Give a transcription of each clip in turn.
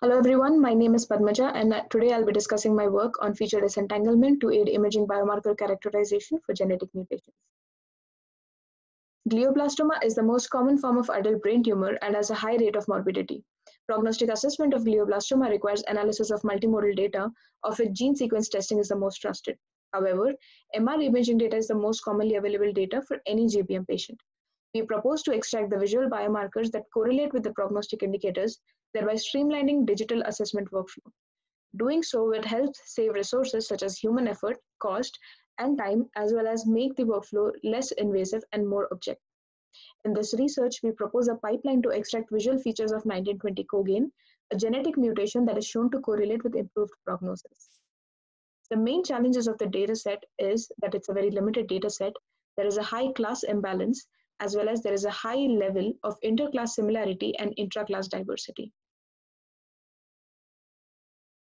Hello everyone, my name is Padmaja and today I'll be discussing my work on feature disentanglement to aid imaging biomarker characterization for genetic mutations. Glioblastoma is the most common form of adult brain tumor and has a high rate of morbidity. Prognostic assessment of glioblastoma requires analysis of multimodal data, of which gene sequence testing is the most trusted. However, MR imaging data is the most commonly available data for any GBM patient. We propose to extract the visual biomarkers that correlate with the prognostic indicators, thereby streamlining digital assessment workflow. Doing so will help save resources such as human effort, cost, and time, as well as make the workflow less invasive and more objective. In this research, we propose a pipeline to extract visual features of 1920 co-gain, a genetic mutation that is shown to correlate with improved prognosis. The main challenges of the dataset is that it's a very limited dataset. There is a high class imbalance as well as there is a high level of interclass similarity and intraclass diversity.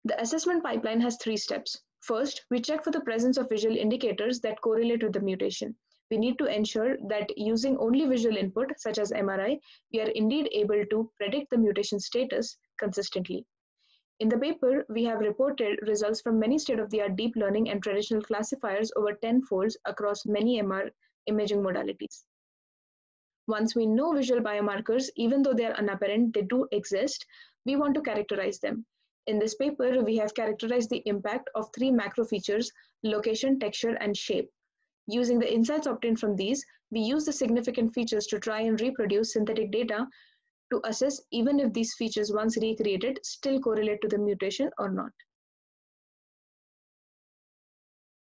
The assessment pipeline has three steps. First, we check for the presence of visual indicators that correlate with the mutation. We need to ensure that using only visual input, such as MRI, we are indeed able to predict the mutation status consistently. In the paper, we have reported results from many state-of-the-art deep learning and traditional classifiers over 10 folds across many MR imaging modalities. Once we know visual biomarkers, even though they are unapparent, they do exist, we want to characterize them. In this paper, we have characterized the impact of three macro features, location, texture, and shape. Using the insights obtained from these, we use the significant features to try and reproduce synthetic data to assess even if these features once recreated still correlate to the mutation or not.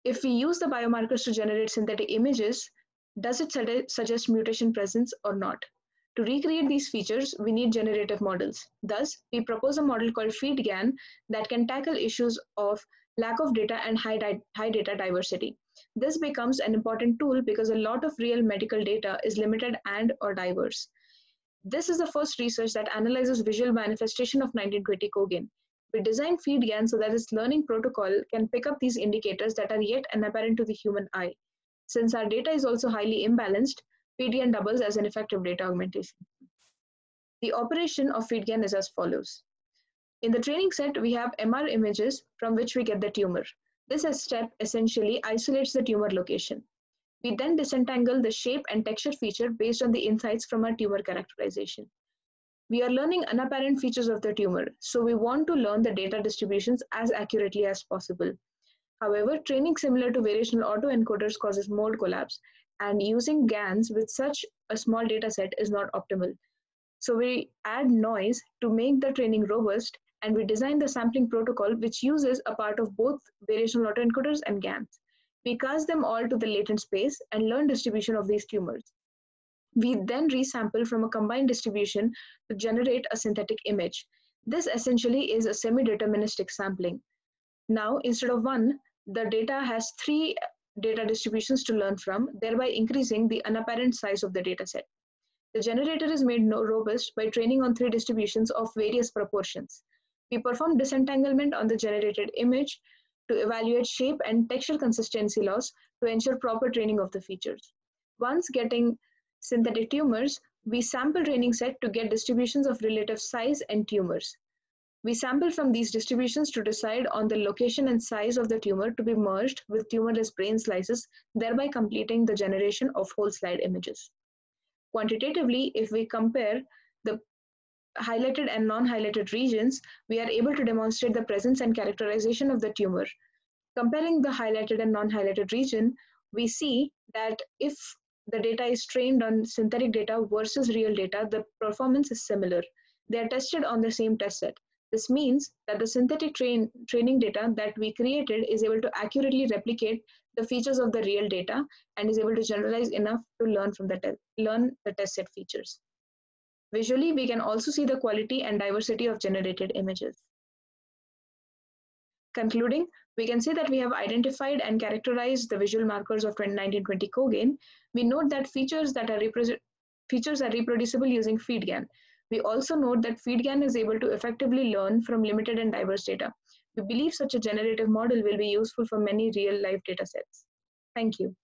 If we use the biomarkers to generate synthetic images, does it suggest mutation presence or not? To recreate these features, we need generative models. Thus, we propose a model called FeaD-GAN that can tackle issues of lack of data and high, high data diversity. This becomes an important tool because a lot of real medical data is limited and or diverse. This is the first research that analyzes visual manifestation of 1920 co-gain. We designed FeaD-GAN so that this learning protocol can pick up these indicators that are yet unapparent to the human eye. Since our data is also highly imbalanced, FeaD-GAN doubles as an effective data augmentation. The operation of FeaD-GAN is as follows. In the training set, we have MR images from which we get the tumor. This step essentially isolates the tumor location. We then disentangle the shape and texture feature based on the insights from our tumor characterization. We are learning unapparent features of the tumor, so we want to learn the data distributions as accurately as possible. However, training similar to variational autoencoders causes mode collapse, and using GANs with such a small data set is not optimal. So we add noise to make the training robust, and we design the sampling protocol which uses a part of both variational autoencoders and GANs. We cast them all to the latent space and learn distribution of these tumors. We then resample from a combined distribution to generate a synthetic image. This essentially is a semi-deterministic sampling. Now, instead of one, the data has three data distributions to learn from, thereby increasing the unapparent size of the dataset. The generator is made robust by training on three distributions of various proportions. We perform disentanglement on the generated image to evaluate shape and texture consistency loss to ensure proper training of the features. Once getting synthetic tumors, we sample training set to get distributions of relative size and tumors. We sample from these distributions to decide on the location and size of the tumor to be merged with tumorless brain slices, thereby completing the generation of whole slide images. Quantitatively, if we compare the highlighted and non-highlighted regions, we are able to demonstrate the presence and characterization of the tumor. Comparing the highlighted and non-highlighted region, we see that if the data is trained on synthetic data versus real data, the performance is similar. They are tested on the same test set. This means that the synthetic train, training data that we created is able to accurately replicate the features of the real data and is able to generalize enough to learn from the learn the test set features. Visually, we can also see the quality and diversity of generated images. Concluding, we can say that we have identified and characterized the visual markers of 1920 co-gain. We note that features that are features are reproducible using FeaD-GAN. We also note that FeaD-GAN is able to effectively learn from limited and diverse data. We believe such a generative model will be useful for many real-life data sets. Thank you.